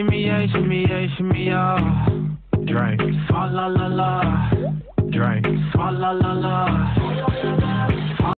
shimmy yeah, shimmy yeah, shimmy yeah. Drink. Swalla la la. Drink. Swalla la la.